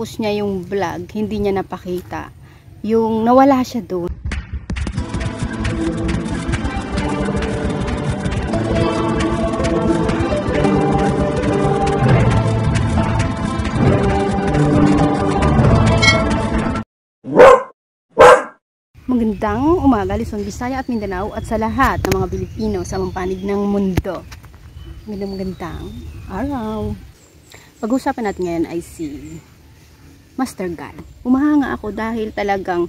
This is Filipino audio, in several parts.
natapos niya yung vlog, hindi niya napakita. Yung nawala siya doon. Magandang umaga, Luzon, Visaya at Mindanao at sa lahat ng mga Pilipino sa mampanig ng mundo. Magandang magandang araw. Pag-usapan natin ngayon ay si Master Gal. Umahanga ako dahil talagang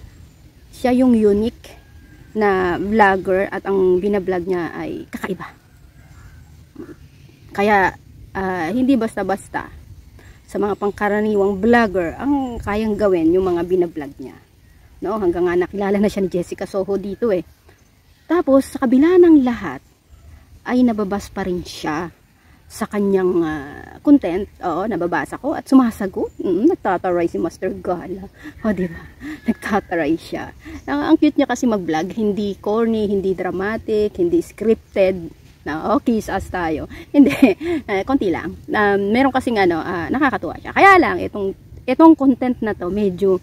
siya yung unique na vlogger at ang binablog niya ay kakaiba. Kaya ah, hindi basta-basta sa mga pangkaraniwang vlogger ang kayang gawin yung mga binablog niya. No, hanggang nga nakilala na siya ni Jessica Soho dito eh. Tapos sa kabila ng lahat ay nababas pa rin siya sa kanyang ah, content. Oo, nababasa ko at sumasagot. Mm, nagtataray si Master Gala. O, di ba? Nagtataray siya. Ang, ang cute niya kasi mag-vlog. Hindi corny, hindi dramatic, hindi scripted. Na, oh, kiss us tayo. Hindi, eh, konti lang. Um, meron kasing ano, ah, nakakatuwa siya. Kaya lang, itong, itong content na to, medyo,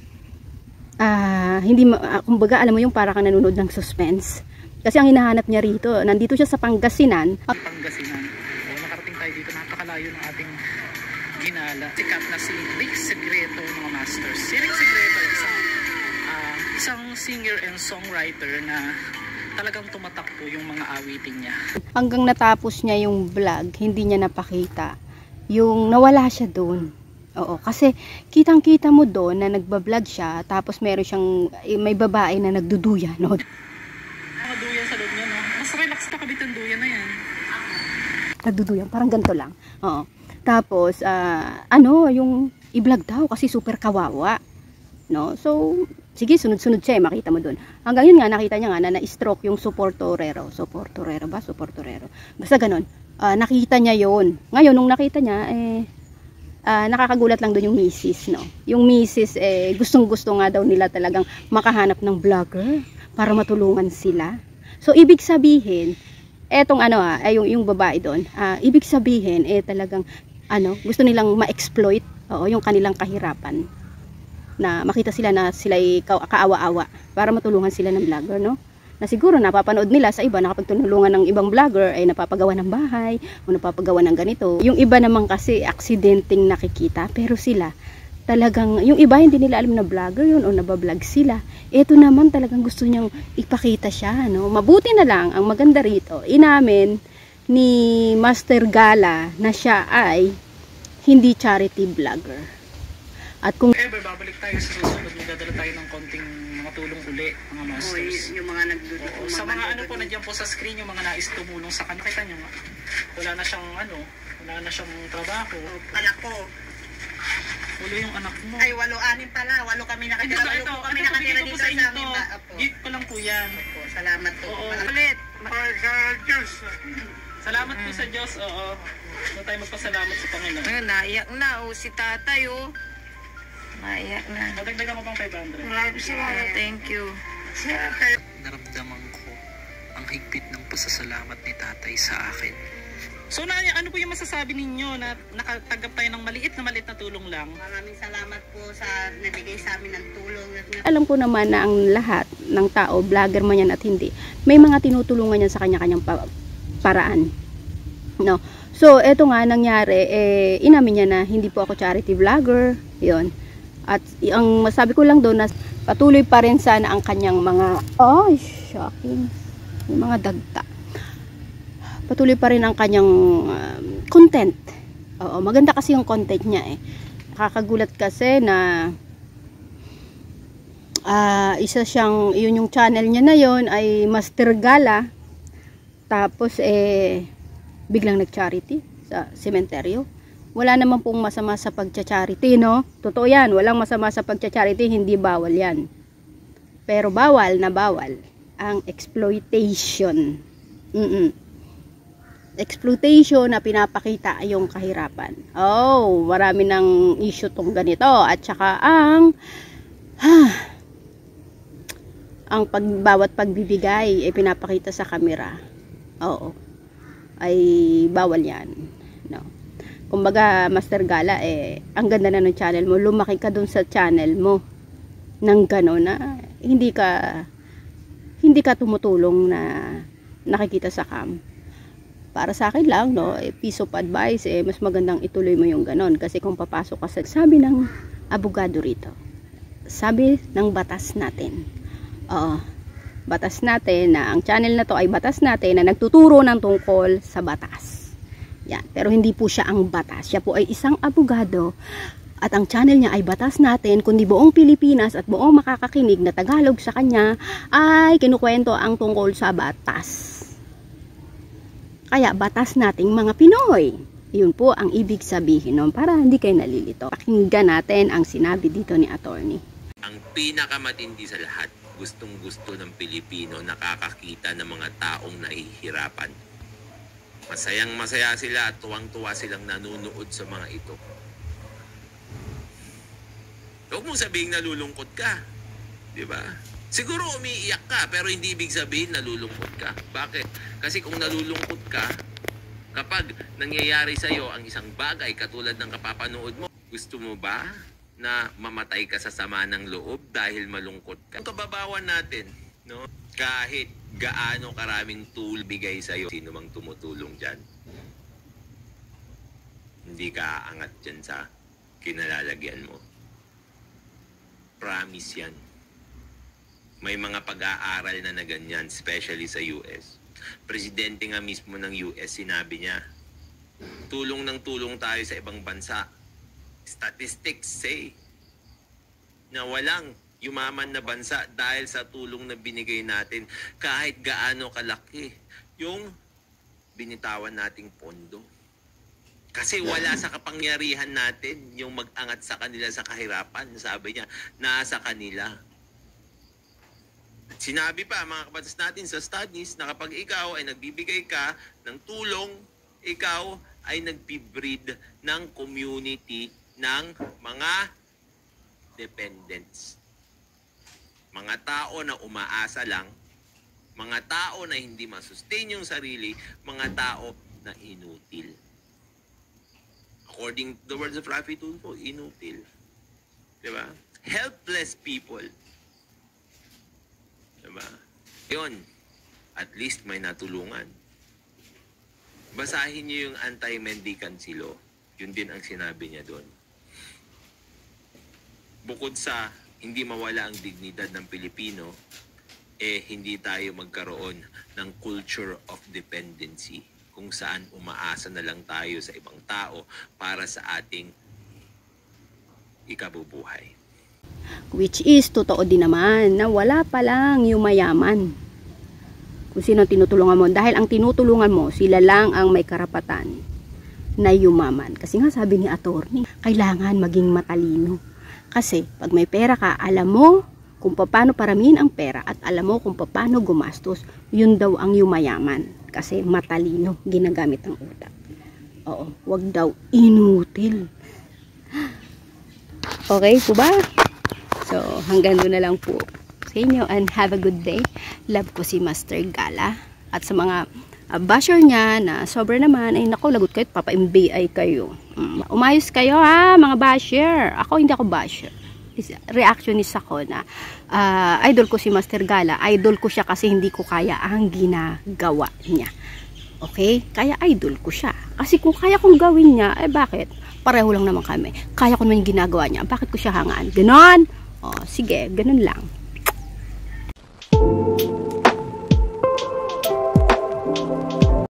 ah, hindi, ah, kumbaga, alam mo yung para kang nanonood ng suspense. Kasi ang hinahanap niya rito, nandito siya sa Pangasinan, Pangasinan. Tayo dito. Napakalayo ng ating ginala. Sikat na si Rick Segreto mga masters. Si Rick Segreto ay isang, ah, isang singer and songwriter na talagang tumatak po yung mga awitin niya. hanggang natapos niya yung vlog, hindi niya napakita. Yung nawala siya doon. Oo, kasi kitang-kita mo doon na nagba-vlog siya, tapos meron siyang, eh, may babae na nagduduya, no? Mga duyan sa loob niya, no? Mas relax na kabit ang duyan na yan. Nagduduya, parang ganito lang. Oo. Tapos, ah, ano, yung i-vlog daw kasi super kawawa. No? So, sige, sunod-sunod siya eh, makita mo doon. Hanggang yun nga, nakita niya nga na na-stroke yung supportorero. Supportorero ba? Supportorero. Basta ganun. Ah, nakita niya yon Ngayon, nung nakita niya, eh, ah, nakakagulat lang doon yung misis, no? Yung misis, eh, gustong-gusto nga daw nila talagang makahanap ng vlogger para matulungan sila. So, ibig sabihin, etong ano ah, ay yung, yung babae doon, ah, ibig sabihin, eh, talagang, ano, gusto nilang ma-exploit, oo, yung kanilang kahirapan na makita sila na sila'y ka- kaawa-awa para matulungan sila ng vlogger, no? Na siguro napapanood nila sa iba nakapagtulungan ng ibang vlogger ay napapagawa ng bahay o napapagawa ng ganito. Yung iba naman kasi aksidenteng nakikita pero sila talagang yung iba hindi nila alam na vlogger yun o nabablog sila. Ito naman talagang gusto niyang ipakita siya, no? Mabuti na lang ang maganda rito. Inamin ni Master Gala na siya ay hindi charity vlogger. At kung ever, babalik tayo sa susunod. Magdadala tayo ng konting mga tulong uli, mga masters. y- yung mga nagdudu Oo, sa mga ano po, nandiyan po sa screen yung mga nais tumulong sa kanya. Kita nyo nga, wala na siyang ano, wala na siyang trabaho. Anak ko. Wala yung anak mo. Ay, walo-anim pala. Walo kami Ito, nakatira. Walo ito, po kami ito, nakatira bigay ko dito po sa sa inyo amin. to. ba? Opo. Gift ko lang po yan. Opo, salamat po. Oo. Ulit. Salamat po sa Diyos, oo. Huwag tayo magpasalamat sa Panginoon. Ayun, naiyak na. O, si tatay, oh. Naiyak na. Madagdagan mo pang 500. Maraming salamat. Thank you. Naramdaman ko ang higpit ng pasasalamat ni tatay sa akin. So na, ano po yung masasabi ninyo na nakatanggap tayo ng maliit tulong lang? Maraming salamat po sa nabigay sa amin ng tulong. alam ko naman na ang lahat ng tao, vlogger man yan at hindi, may mga tinutulungan yan sa kanya-kanyang pa- paraan. No. So, eto nga nangyari, eh, inamin niya na hindi po ako charity vlogger. Yon. At ang masabi ko lang doon na patuloy pa rin sana ang kanyang mga, ay, shocking, yung mga dagta. Patuloy pa rin ang kanyang um, content. Oo, maganda kasi yung content niya eh. Nakakagulat kasi na ah isa siyang yun yung channel niya na yon ay Master Gala. Tapos eh biglang nag-charity sa sementeryo. Wala naman pong masama sa pagcha-charity no? Totoo yan walang masama sa pagcha-charity hindi bawal yan. Pero bawal na bawal ang exploitation. Mm exploitation na pinapakita yung kahirapan oh marami ng issue tong ganito at saka ang ang pag, bawat pagbibigay ay pinapakita sa kamera. Oo. Ay bawal yan. No. kumbaga Master Gala eh ang ganda na ng channel mo lumaki ka dun sa channel mo nang gano'n na hindi ka hindi ka tumutulong na nakikita sa cam para sa akin lang no eh, piece of advice eh mas magandang ituloy mo yung ganon. Kasi kung papasok ka sa sabi ng abogado rito sabi ng batas natin. Oo batas natin na ang channel na to ay batas natin na nagtuturo ng tungkol sa batas. Yan pero hindi po siya ang batas. Siya po ay isang abogado at ang channel niya ay batas natin kundi buong Pilipinas at buong makakakinig na Tagalog sa kanya ay kinukwento ang tungkol sa batas kaya batas nating mga Pinoy. Yun po ang ibig sabihin nun para hindi kayo nalilito. Pakinggan natin ang sinabi dito ni attorney. ang pinakamatindi sa lahat, gustong gusto ng Pilipino nakakakita ng mga taong nahihirapan. Masayang masaya sila at tuwang-tuwa silang nanunood sa mga ito. Huwag mong sabihin nalulungkot ka. Di ba? Siguro umiiyak ka, pero hindi ibig sabihin nalulungkot ka. Bakit? Kasi kung nalulungkot ka, kapag nangyayari sa iyo ang isang bagay katulad ng kapapanood mo, gusto mo ba na mamatay ka sa sama ng loob dahil malungkot ka? Ang kababawan natin, no? Kahit gaano karaming tool bigay sa iyo, sino mang tumutulong diyan. Hindi ka angat diyan sa kinalalagyan mo. Promise yan. May mga pag-aaral na na ganyan, especially sa US. Presidente nga mismo ng US, sinabi niya, tulong ng tulong tayo sa ibang bansa. Statistics say na walang yumaman na bansa dahil sa tulong na binigay natin kahit gaano kalaki yung binitawan nating pondo. Kasi wala sa kapangyarihan natin yung mag-angat sa kanila sa kahirapan. Sabi niya, nasa kanila. Sinabi pa mga kapatas natin sa studies na kapag ikaw ay nagbibigay ka ng tulong, ikaw ay nagpibreed ng community ng mga dependents. Mga tao na umaasa lang, mga tao na hindi masustain yung sarili, mga tao na inutil. According to the words of Rafi Tulfo, inutil. Diba? Helpless people. Diba? Yun. At least may natulungan. Basahin niyo yung anti-mendicant law. Yun din ang sinabi niya doon. Bukod sa hindi mawala ang dignidad ng Pilipino, eh hindi tayo magkaroon ng culture of dependency kung saan umaasa na lang tayo sa ibang tao para sa ating ikabubuhay. Which is, totoo din naman na wala pa lang yung mayaman. Kung sino tinutulungan mo. Dahil ang tinutulungan mo, sila lang ang may karapatan na yumaman. Kasi nga sabi ni attorney, kailangan maging matalino. Kasi pag may pera ka, alam mo kung paano paramihin ang pera at alam mo kung paano gumastos, yun daw ang yumayaman. Kasi matalino, ginagamit ang utak. Oo, wag daw inutil. Okay po ba? So, hanggang doon na lang po sa inyo and have a good day. Love ko si Master Gala. At sa mga uh, basher niya na sobra naman, ay nako, lagot kayo, papa-MBI kayo. Um, umayos kayo ha, mga basher. Ako hindi ako basher. Is- Reactionist ako na uh, idol ko si Master Gala. Idol ko siya kasi hindi ko kaya ang ginagawa niya. Okay? Kaya idol ko siya. Kasi kung kaya kong gawin niya, eh bakit? Pareho lang naman kami. Kaya ko naman yung ginagawa niya. Bakit ko siya hangaan? Ganon! O, sige, ganun lang.